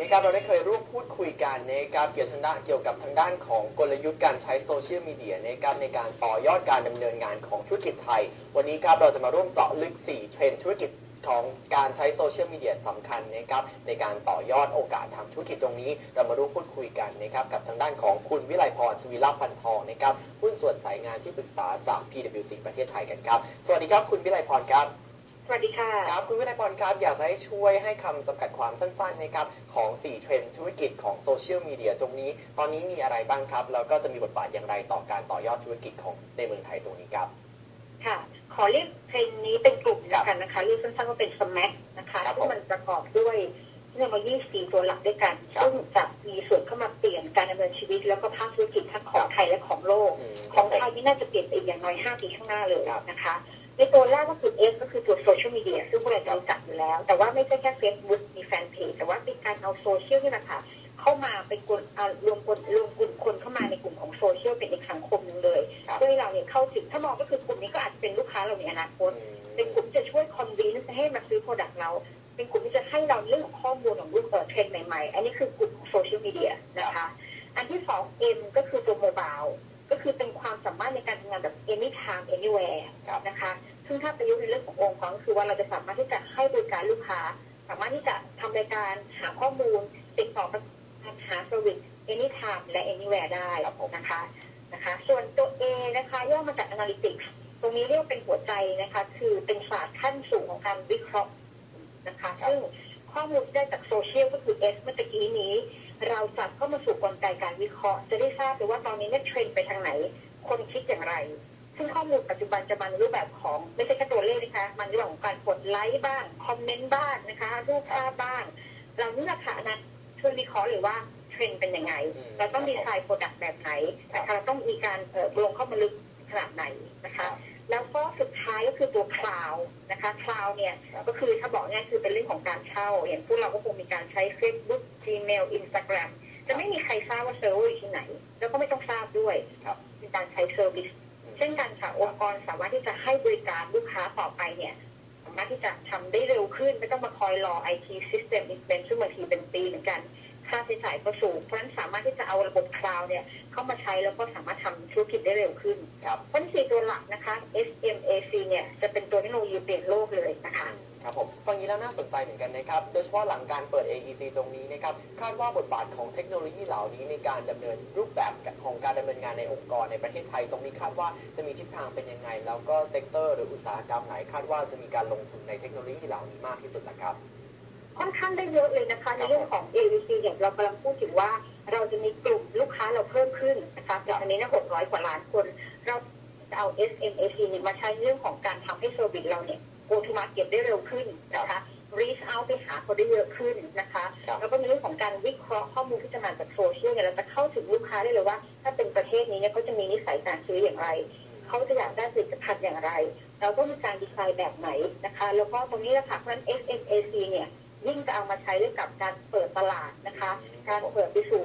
นะครับเราได้เคยร่วมพูดคุยกันนะครับเกี่ยวทางด้านเกี่ยวกับทางด้านของกลยุทธ์การใช้โซเชียลมีเดียนะครับในการต่อยอดการดำเนินงานของธุรกิจไทย วันนี้ครับเราจะมาร่วมเจาะลึก 4 เทรนด์ธุรกิจของการใช้โซเชียลมีเดียสำคัญนะครับในการต่อยอดโอกาสทางธุรกิจตรงนี้ เรามาร่วมพูดคุยกันนะครับกับทางด้านของคุณวิไลพรชวีลาพันทองนะครับหุ้นส่วนสายงานที่ปรึกษาจาก PwC ประเทศไทยกันครับ สวัสดีครับคุณวิไลพรครับ วัสดีค่ะ ครับคุณวินัยพรครับ อยากจะให้ช่วยให้คำจำกัดความสั้นๆนะครับของ 4 เทรนด์ธุรกิจของโซเชียลมีเดียตรงนี้ ตอนนี้มีอะไรบ้างครับ แล้วก็จะมีบทบาทอย่างไรต่อการต่อยอดธุรกิจของในเมืองไทยตรงนี้ครับ ค่ะ ขอเรียกเทรนด์นี้เป็นกลุ่มแล้วกันนะคะเรียกสั้นๆว่าเป็น SMAC นะคะครับผมที่มันประกอบด้วยเทคโนโลยีสี่ตัวหลักด้วยกันครับซึ่งจะมีส่วนเข้ามาเปลี่ยนการดำเนินชีวิต แล้วก็ภาคธุรกิจทั้งของไทยและของโลกอืมของไทยนี่น่าจะเปลี่ยนไปอีกอย่างน้อย5ปีข้างหน้าเลยครับนะคะ ในตัวแรกก็คือ S ก็คือตัวโซเชียลมีเดียซึ่งพวกเราจะรู้จักอยู่แล้ว แต่ว่าไม่ใช่แค่ Facebook มีแฟนเพจแต่ว่าเป็นการเอาโซเชียลนี่แหละค่ะเข้ามาเป็นกลุ่มอ่ารวมกลุ่มรวมกลุ่มคนเข้ามาในกลุ่มของโซเชียลเป็นอีกสังคมหนึ่งเลยครับเพื่อให้เราเนี่ยเข้าถึงถ้ามองก็คือกลุ่มนี้ก็อาจจะเป็นลูกค้าเราในอนาคตเป็นกลุ่มที่จะช่วย convince ให้มาซื้อ product เราเป็นกลุ่มที่จะให้เราเรื่องของข้อมูลของรูปเอ่อเทรนด์ใหม่ๆ อันนี้คือกลุ่มของโซเชียลมีเดียนะคะ อันที่สอง M ก็คือตัว mobile ก็ คือเป็นความสามารถในการทำงานแบบ anytime anywhere ครับนะคะซึ่งถ้าประยุกต์ในเรื่องขององค์กรก็คือว่าเราจะสามารถที่จะให้บริการลูกค้า สามารถที่จะทำรายการหาข้อมูลติดต่อประสานหา service anytime และ anywhere ได้ครับผมนะคะนะคะ ส่วนตัว A นะคะย่อมาจาก analytics ตรงนี้เรียกว่าเป็นหัวใจนะคะ คือเป็นศาสตร์ขั้นสูงของการวิเคราะห์นะคะครับซึ่งข้อมูลที่ได้จากโซเชียลก็คือ S เมื่อตะกี้นี้ เราจับเข้ามาสู่กลไกการวิเคราะห์จะได้ทราบเลยว่าตอนนี้เนี่ยเทรนด์ไปทางไหน คนคิดอย่างไร ซึ่งข้อมูลปัจจุบันจะมาในรูปแบบของไม่ใช่แค่ตัวเลขนะคะ มันในรูปแบบของการกดไลค์บ้าง คอมเมนต์บ้างนะคะ รูปภาพบ้าง เรานี่แหละค่ะนะช่วยวิเคราะห์เลยว่าเทรนด์เป็นยังไงอืมเราต้องดีไซน์ product แบบไหนนะคะเราต้องมีการเอ่อลงเข้ามาลึกขนาดไหนนะคะ แล้วก็สุดท้ายก็คือตัวคลาวด์นะคะคลาวด์เนี่ยครับก็คือถ้าบอกง่ายคือเป็นเรื่องของการเช่าอย่างพวกเราก็คงมีการใช้ Facebook Gmail Instagram จะไม่มีใครทราบว่าเซิร์ฟเวอร์อยู่ที่ไหน แล้วก็ไม่ต้องทราบด้วยครับเป็นการใช้ service เช่นกันค่ะองค์กรสามารถที่จะให้บริการลูกค้าต่อไปเนี่ยสามารถที่จะทำได้เร็วขึ้น ไม่ต้องมาคอยรอ IT System i n v e n ซึ่งบางทีเป็นปีเหมือนกัน ค่าใช้จ่ายก็สูง เพราะฉะนั้นสามารถที่จะเอาระบบคลาวด์เนี่ยเข้ามาใช้แล้วก็สามารถทำธุรกิจได้เร็วขึ้นครับเพราะฉะนั้นสี่ตัวหลักนะคะ SMAC เนี่ยจะเป็นตัวเทคโนโลยีเปลี่ยนโลกเลยนะคะครับผมฟังนี้แล้วน่าสนใจเหมือนกันนะครับ โดยเฉพาะหลังการเปิด AEC ตรงนี้นะครับ คาดว่าบทบาทของเทคโนโลยีเหล่านี้ในการดำเนินรูปแบบของการดำเนินงานในองค์กรในประเทศไทยตรงนี้คาดว่าจะมีทิศทางเป็นยังไง แล้วก็ sector หรืออุตสาหกรรมไหนคาดว่าจะมีการลงทุนในเทคโนโลยีเหล่านี้มากที่สุดนะครับ ค่อนข้างได้เยอะเลยนะคะในเรื่องของ AEC เนี่ยเรากำลังพูดถึงว่า เราจะมีกลุ่มลูกค้าเราเพิ่มขึ้นนะคะจากอันนี้นะ600กว่าล้านคน เราจะเอา SMAC เนี่ยมาใช้เรื่องของการทำให้ service เราเนี่ย go to market ได้เร็วขึ้นนะคะ reach out ไปหาเขาได้เยอะขึ้นนะคะครับแล้วก็ในเรื่องของการวิเคราะห์ข้อมูลที่จะมาจากโซเชียลเนี่ยเราจะเข้าถึงลูกค้าได้เลยว่า ถ้าเป็นประเทศนี้เนี่ยเขาจะมีนิสัยการซื้ออย่างไร เขาจะอยากได้ผลิตภัณฑ์อย่างไร เราต้องมีการดีไซน์แบบไหนนะคะ แล้วก็ตรงนี้แหละค่ะเพราะฉะนั้น SMAC เนี่ย ยิ่งจะเอามาใช้กับการเปิดตลาดนะคะ การเปิดไปสู่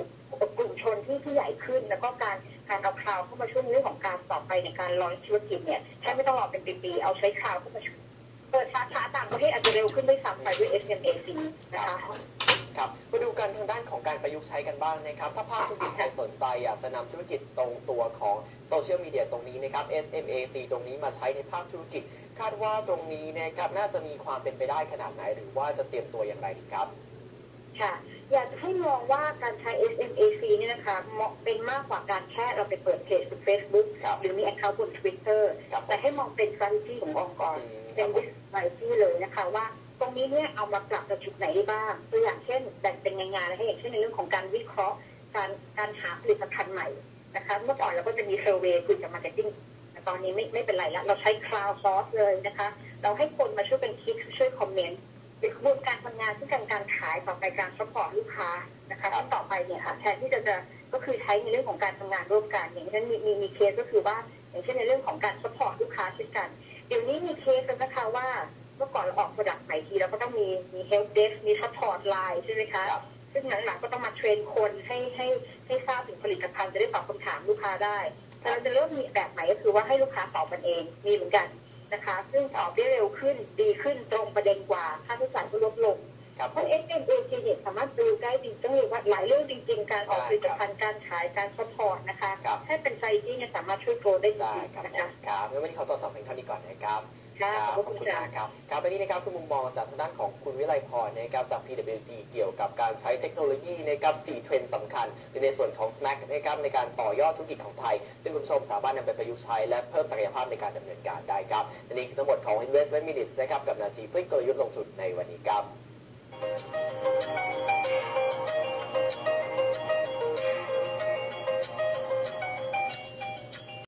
กลุ่มชนที่ที่ใหญ่ขึ้น แล้วก็การการเอาคราวเข้ามาช่วยเรื่องของการต่อไปในการร้อยธุรกิจเนี่ยแค่ไม่ต้องรอเป็นปีๆเอาใช้คราวเข้ามาช่วยเปิดสาขาต่างประเทศอาจจะเร็วขึ้นด้วยซ้ำไปด้วย SMAC นะคะ ครับมาดูกันทางด้านของการประยุกต์ใช้กันบ้างนะครับ ถ้าภาคธุรกิจไทยสนใจอยากจะนำธุรกิจตรงตัวของโซเชียลมีเดียตรงนี้นะครับ SMAC ตรงนี้มาใช้ในภาคธุรกิจ คาดว่าตรงนี้นะครับน่าจะมีความเป็นไปได้ขนาดไหน หรือว่าจะเตรียมตัวอย่างไรดีครับค่ะอยากจะให้มองว่าการใช้ SMAC เนี่ยนะคะเหมาะเป็นมากกว่าการแค่เราไปเปิดเพจบน Facebook ครับหรือมี account บน Twitter ครับผแต่ให้มองเป็น strategy ขององค์กรอืมคเป็น business strategy เลยนะคะว่า ตรงนี้เนี่ยเอามาปรับกับจุดไหนได้บ้างตัวอย่างเช่นแบ่งเป็นงานๆนะคะอย่างเช่นในเรื่องของการวิเคราะห์ การการหาผลิตภัณฑ์ใหม่นะคะเมื่อก่อนเราก็จะมี survey คุยกับ marketing แต่ตอนนี้ไม่ไม่เป็นไรแล้ว เราใช้ crowdsource เลยนะคะ เราให้คนมาช่วยเป็นคลิกช่วยคอมเมนต์เป็นกระบวนการทำงานที่การการขายต่อไปการ support ลูกค้านะคะที่ต่อไปเนี่ยค่ะแทนที่จะจะก็คือใช้ในเรื่องของการทำงานร่วมกัน อย่างเช่นมีมีมีเคสก็คือว่า อย่างเช่นในเรื่องของการ support ลูกค้าเช่นกัน เดี๋ยวนี้มีเคสแล้วนะคะว่า เมื่อก่อนเราออก product ใหม่ทีเราก็ต้องมีมี help desk มี support line ใช่ไหมคะครับซึ่งหลังๆก็ต้องมา train คนให้ให้ให้ทราบถึงผลิตภัณฑ์จะได้ตอบคำถามลูกค้าได้แต่เราจะเริ่มมีแบบไหนก็คือว่าให้ลูกค้าตอบกันเองมีเหมือนกันนะคะ ซึ่งตอบได้เร็วขึ้นดีขึ้นตรงประเด็นกว่าค่าใช้จ่ายก็ลดลงครับเพผราะม SMAG เนี่ยสามารถดูได้จริงต้องเรียกว่าหลายเรื่องจริง ๆ การออกได้ผลิตภัณฑ์การขายการซัพพอร์ตนะคะครับให้เป็นไซที่เนี่ยสามารถช่วยโกรธได้จได้ริงครับๆนะผมคะครับงั้นวันนี้ขอตรวจสอบเพียงเท่านี้ก่อนนะครับ ค่ะครับขอบคุณณค่ะมาครับครับและนี่นะครับคือมุมมองจากทางด้านของคุณวิไลพรนะครับจาก PwC เกี่ยวกับการใช้เทคโนโลยีนะครับ4เทรนด์สำคัญ ในส่วนของ Snack นะครับในการต่อยอดธุรกิจของไทย ซึ่งคุณผู้ชมสามารถนำไปประยุกต์ใช้และเพิ่มศักยภาพในการดำเนินการได้ครับและนี่คือทั้งหมดของ Investment Minutes นะครับกับนาทีพลิกกลยุทธ์ลงทุนในวันนี้ครับ